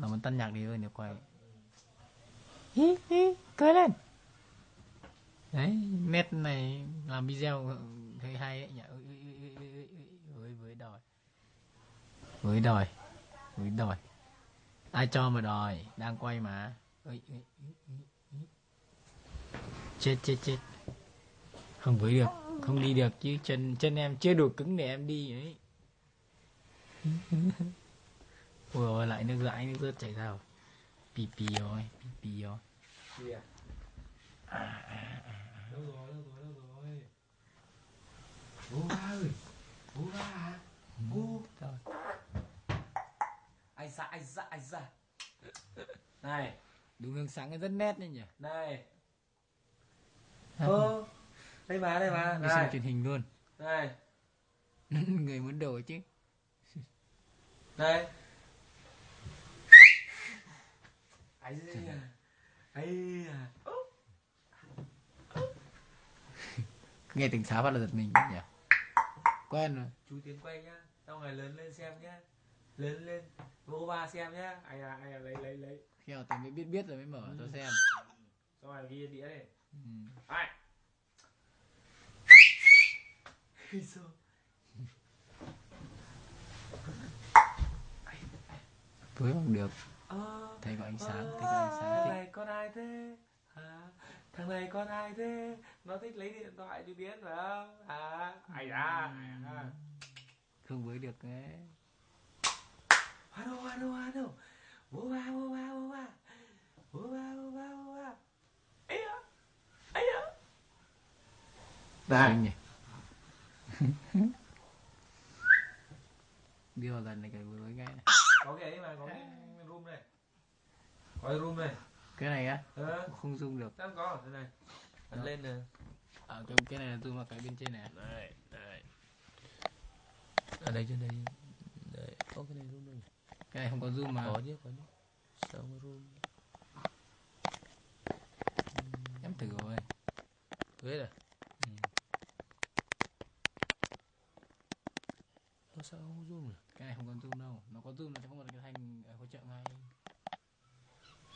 nó muốn tân nhạc đi ơi nếu quay. Hi hi cười lên. Đấy nét này làm video thấy hay ấy nhỉ. Với với đòi. Với đòi với đòi. Ai cho mà đòi đang quay mà. Ơi, ơi, ơi, ơi. chết chết chết. Không với được không đi được chứ. Chân chân em chưa đủ cứng để em đi ấy ôi ôi lại nước dãi nước rớt chảy ra rồi. Pì pì rồi pì pì rồi. Gì à? à, à, à. Đâu rồi, đâu rồi, đâu rồi. Bố ba ơi Bố ba à? Bố Rồi. Anh ra, anh ra, anh ra Này, đúng hướng sáng rất nét đấy nhỉ? Này. Ơ Đây mà, đây mà đi xem truyền hình luôn. Này, người muốn đổi chứ. Này Ấy à. Ấy à. Nghe tiếng sáo phát là giật mình nhỉ? Quen rồi. Chú Tiến quay nhá. Xong rồi lớn lên xem nhá. Lớn lên. Bố ba xem nhá. Anh à, anh à, lấy, lấy, lấy. Khi nào tôi mới biết biết rồi mới mở cho xem. Xong rồi ghi đĩa này. Ừ. Ai? Sao? Với bằng được. Ờ, thấy có ánh sáng thấy có ánh sáng. thích này con ai thế? Hả? Thằng này con ai thế? Nó thích lấy điện thoại đi biến phải không? Hả? Ai da không với được đấy Alo alo alo Bố ba bố ba bố ba. Bố ba bố ba bố ba. Da Ây da. Xinh nhỉ? Đi vào gần này cái với cái này. Có cái ấy mà có cái room này Có cái room này cái này á? Ờ không zoom được. Đang có thế này. Ấn Đó. lên nè. À, cái cái này là zoom vào cái bên trên này Đây đây Ở đây trên đây. Đây Ô cái này đâu nhỉ cái này không có zoom mà. Có chứ có chứ. Sao cái room em thử rồi. Thế rồi ừ. Nó sao không zoom nhỉ? Cái này không có zoom đâu. Nó có zoom nó sẽ không có cái thanh ờ, hỗ trợ ngay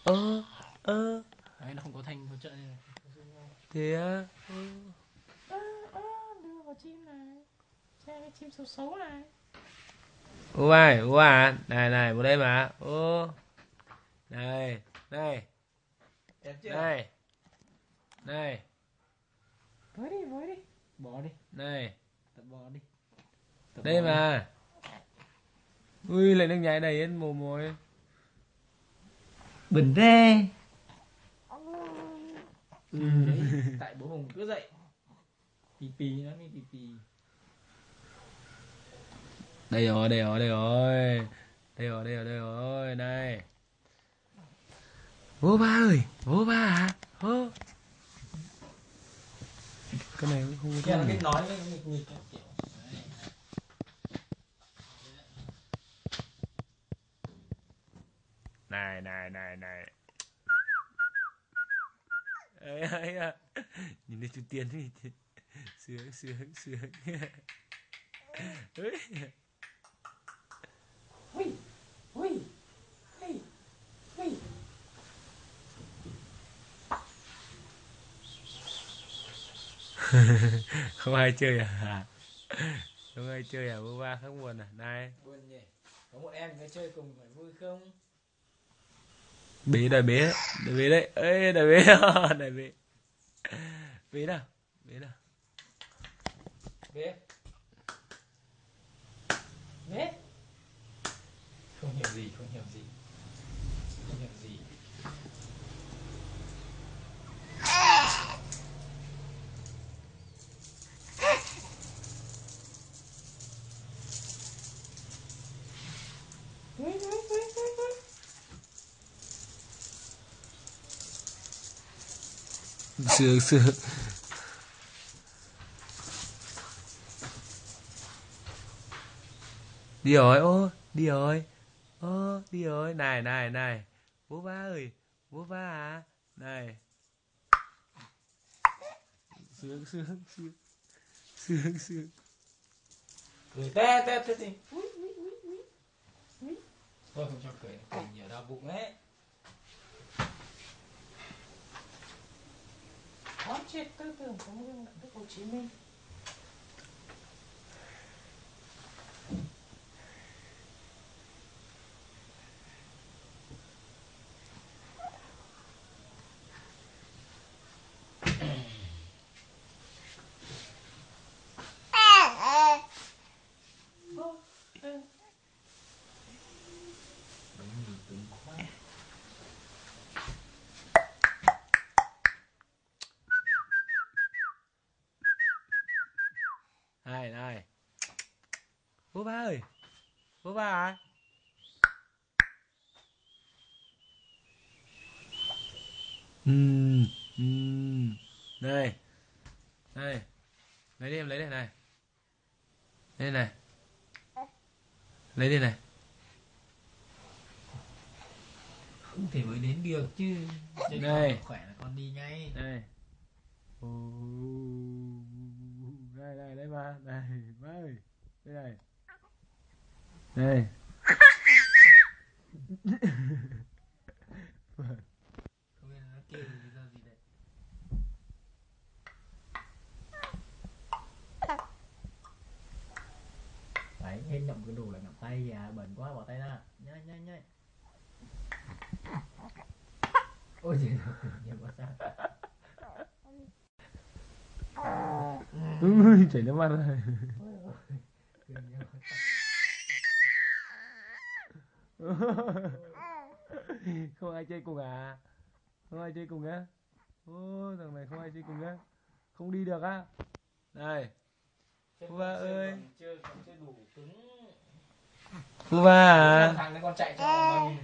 Ơ Ơ đấy nó không có thanh hỗ trợ như này Thế á đưa vào chim này xem cái chim xấu xấu này Bố ơi, bố à, này này, bố đây mà. Ô. Này, này, đẹp chưa này. Này, với đi với đi bỏ đi này. tập bò đi tập Đây đi. mà. Ui, lại nước nhái đầy hết mồm rồi. Bẩn ra ừ. đấy tại bố hùng cứ dậy pì pì nó mới pì pì Đây rồi, đây rồi, đây rồi. Đây rồi, đây rồi, đây rồi, này. Bố ba ơi, bố ba à? Bố. Cái này cũng không có cái nói cái nghịch nghịch cái kiểu này này này này. Ấy ấy à. nhìn thấy chú tiên thì sướng sướng sướng. Ui. Ui ui ui không ai chơi à? Không ai chơi à? Bố ba không buồn à? Này. Buồn nhỉ? Có một em cái chơi cùng phải vui không bế đại bế đấy đòi bế đấy. Ê, đại bế đại bế bế nào. Bế nào. Bế bé. Không hiểu gì, không hiểu gì. Không hiểu gì. Sướng sướng đi rồi ô đi rồi. Ô đi rồi. Này này này. Bố ba ơi bố ba à. Này. Sướng sướng sướng sướng sướng Cười te te te te. Ui, ui, ui, ui. Ui. không cho cười. Cười nhiều đau bụng ấy. Triệt tư tưởng của nguyên đạo đức Hồ Chí Minh này này bố ba ơi ba à Ừm, ừm. đây. Đây. Lấy đi em lấy đi. Này. Đây này. Lấy đi này. Không thể mới đến được chứ. Cho con khỏe là con đi ngay. Đây. Ồ, đây đây đây ba. Đây ba ơi đây này đây. Đấy hết nhậm cái đồ là ngậm tay à, bẩn quá bỏ tay ra. Nhanh nhanh nhanh. Ôi trời ơi, nhiều quá sao. Ui chảy nước mắt rồi Cười nhiều quá sao. không ai chơi cùng à? Không ai chơi cùng á? Ô thằng này không ai chơi cùng á. Không đi được á. Đây Phú Ba ơi. Chưa, còn chưa đủ cứng. Phu ba à? Thằng đấy con chạy cho mình